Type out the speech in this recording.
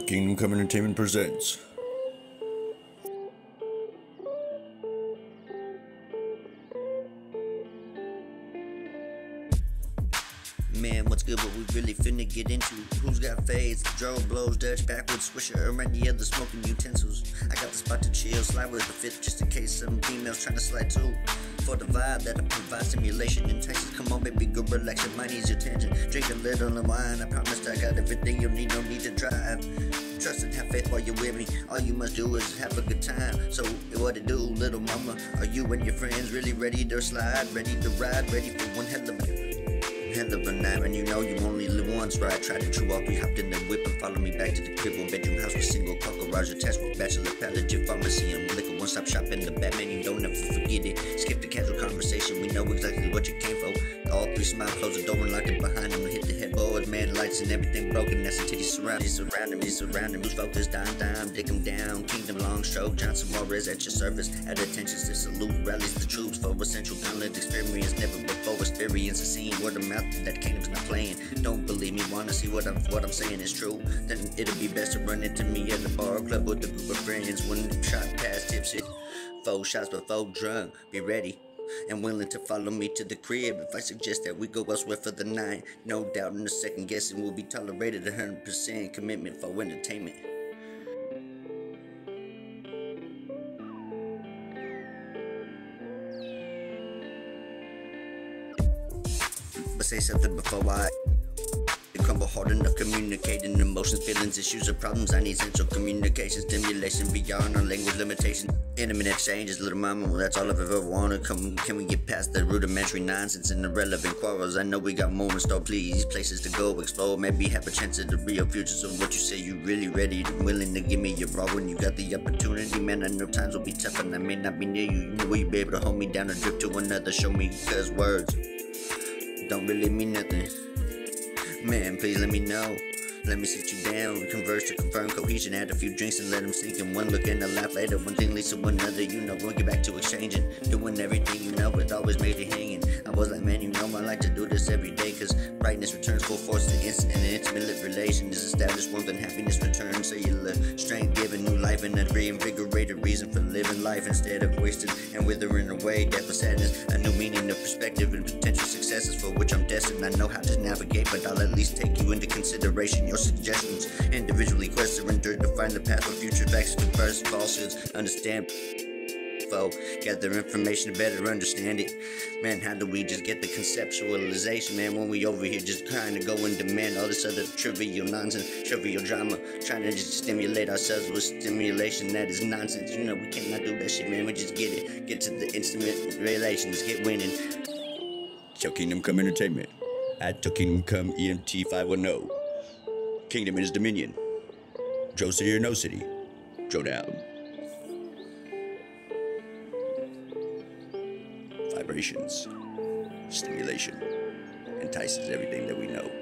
Kingdom Come Entertainment presents. Man, what's good? What we really finna get into? Who's got fades? Drone blows, Dutch Backwoods, swisher around the other smoking utensils. I got the spot to chill, slide with the fit just in case some females trying to slide too. For the vibe that I provide, stimulation entices. Come on, baby, go relax, your mind needs your attention. Drink a little of wine, I promise I got everything you need, no need to drive. Trust and have faith while you're with me. All you must do is have a good time. So, what to do, little mama? Are you and your friends really ready to slide? Ready to ride? Ready for one hell of a Hell of a night, and you know you only live once, right? Tried to chew off, we hopped in the whip and follow me back to the crib. One bedroom house with single car garage attached with bachelor palliative pharmacy and liquor. One stop shop in the Batman, you don't ever forget it. Skip the casual conversation, we know exactly what you came for. All three smile, close the door and lock it behind them. Hit the lights and everything broken. That's until you surround me, surround me, surround me. Focus, dime, dime, dig them down. Kingdom, long stroke, Johnson Juarez at your service. At attentions to salute, rallies the troops for essential gauntlet experience. Never before experience a scene word of mouth that kingdom's not playing. Don't believe me, wanna see what I'm what I'm saying is true? Then it'll be best to run into me at the bar club with a group of friends. One shot past tipsy, four shots before drunk. Be ready and willing to follow me to the crib if I suggest that we go elsewhere for the night. No doubt in the second guessing will be tolerated 100% commitment for entertainment. But say something before I crumble hard enough communicating emotions, feelings, issues, or problems. I need central communication, stimulation beyond our language limitations. Intimate exchanges, little mama, well, that's all I've ever wanted. Come, can we get past the rudimentary nonsense and the irrelevant quarrels? I know we got moments, though, please. Places to go, explore, maybe have a chance at the real future. So, what you say, you really ready and willing to give me your raw when you got the opportunity? Man, I know times will be tough and I may not be near you. You know, will you be able to hold me down or drift to another? Show me, cause words don't really mean nothing. Man, please let me know. Let me sit you down, converse to confirm cohesion. Add a few drinks and let them sink in. One look and a laugh later. One thing leads to another. You know, we'll get back to exchanging. Doing everything you know, it always makes me hanging. I was like, man, you know, I like to do this every day. Cause brightness returns full force to instant and intimate relation is established. Warmth and happiness return. Cellular strength giving new life and a reinvigorated reason for living life instead of wasting and withering away. Death with sadness, a new meaning of perspective and potential successes for which I'm destined. I know how to navigate, but I'll at least take you into consideration. Your suggestions, individually quest surrender to find the path for future facts, converse falsehoods, understand. Gather information to better understand it. Man, how do we just get the conceptualization, man? When we over here just trying to go and demand all this other trivial nonsense, trivial drama, trying to just stimulate ourselves with stimulation that is nonsense. You know, we cannot do that shit, man. We just get it, get to the intimate relations, get winning. Tuck Kingdom Come Entertainment at Kingdom Come EMT 510. Kingdom in his Dominion. Joe City or No City. Joe down. Vibrations. Stimulation. Entices everything that we know.